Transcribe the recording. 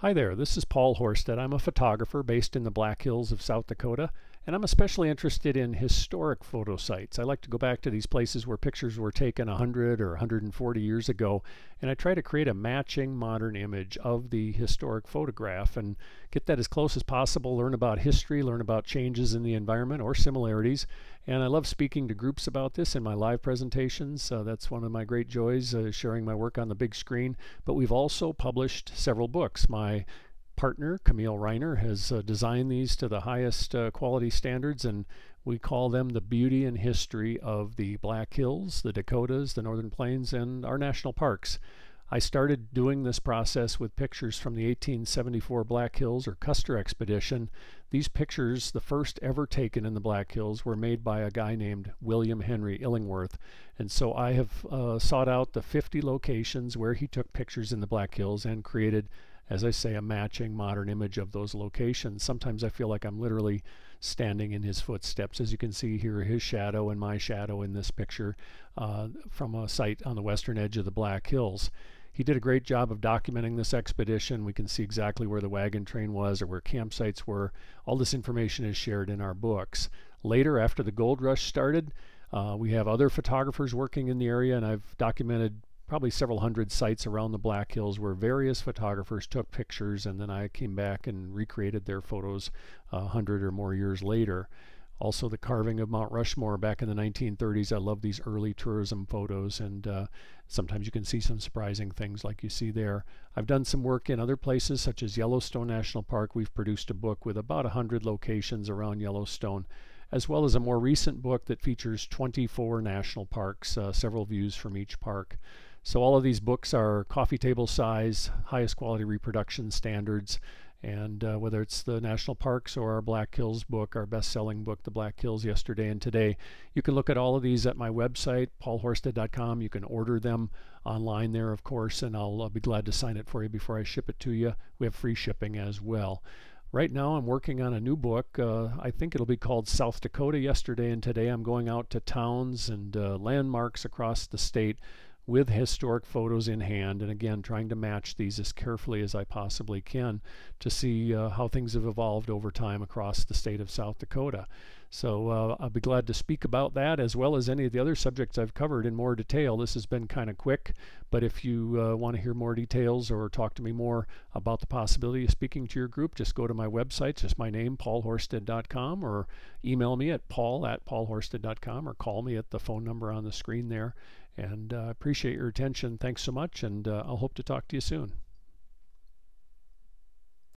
Hi there, this is Paul Horsted. I'm a photographer based in the Black Hills of South Dakota, and I'm especially interested in historic photo sites. I like to go back to these places where pictures were taken 100 or 140 years ago, and I try to create a matching modern image of the historic photograph and get that as close as possible, learn about history, learn about changes in the environment or similarities. And I love speaking to groups about this in my live presentations. Uh, that's one of my great joys, uh, sharing my work on the big screen. But we've also published several books. My partner, Camille Riner, has uh, designed these to the highest uh, quality standards, and we call them the beauty and history of the Black Hills, the Dakotas, the Northern Plains, and our national parks. I started doing this process with pictures from the 1874 Black Hills or Custer expedition. These pictures, the first ever taken in the Black Hills, were made by a guy named William Henry Illingworth. And so I have uh, sought out the 50 locations where he took pictures in the Black Hills and created, as I say, a matching modern image of those locations. Sometimes I feel like I'm literally standing in his footsteps. As you can see here, his shadow and my shadow in this picture uh, from a site on the western edge of the Black Hills. He did a great job of documenting this expedition. We can see exactly where the wagon train was or where campsites were. All this information is shared in our books. Later, after the gold rush started, uh, we have other photographers working in the area, and I've documented probably several hundred sites around the Black Hills where various photographers took pictures, and then I came back and recreated their photos a hundred or more years later. Also, the carving of Mount Rushmore back in the 1930s. I love these early tourism photos, and uh, sometimes you can see some surprising things like you see there. I've done some work in other places, such as Yellowstone National Park. We've produced a book with about 100 locations around Yellowstone, as well as a more recent book that features 24 national parks, uh, several views from each park. So, all of these books are coffee table size, highest quality reproduction standards. And uh, whether it's the national parks or our Black Hills book, our best selling book, The Black Hills Yesterday and Today, you can look at all of these at my website, paulhorsted.com. You can order them online there, of course, and I'll, I'll be glad to sign it for you before I ship it to you. We have free shipping as well. Right now, I'm working on a new book. Uh, I think it'll be called South Dakota Yesterday and Today. I'm going out to towns and uh, landmarks across the state with historic photos in hand and again trying to match these as carefully as I possibly can to see uh, how things have evolved over time across the state of South Dakota. So uh, I'll be glad to speak about that as well as any of the other subjects I've covered in more detail. This has been kind of quick, but if you uh, want to hear more details or talk to me more about the possibility of speaking to your group, just go to my website, just my name, paulhorsted.com, or email me at paul at paulhorsted.com or call me at the phone number on the screen there. And uh, appreciate your attention. Thanks so much, and uh, I'll hope to talk to you soon.